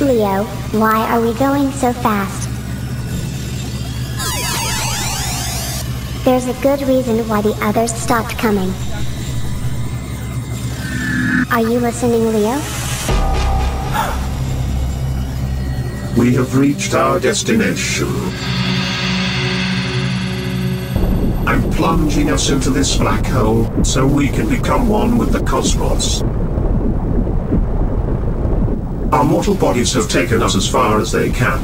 Leo, why are we going so fast? There's a good reason why the others stopped coming. Are you listening, Leo? We have reached our destination. I'm plunging us into this black hole so we can become one with the cosmos. Our mortal bodies have taken us as far as they can.